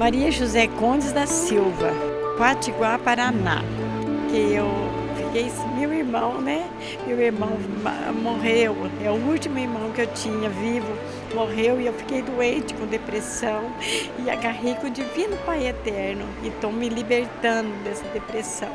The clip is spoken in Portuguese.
Maria José Condes da Silva, Quatiguá, Paraná. Que eu fiquei meu irmão, né? Meu irmão morreu, é o último irmão que eu tinha vivo, morreu e eu fiquei doente com depressão e agarrei com o Divino Pai Eterno e estou me libertando dessa depressão.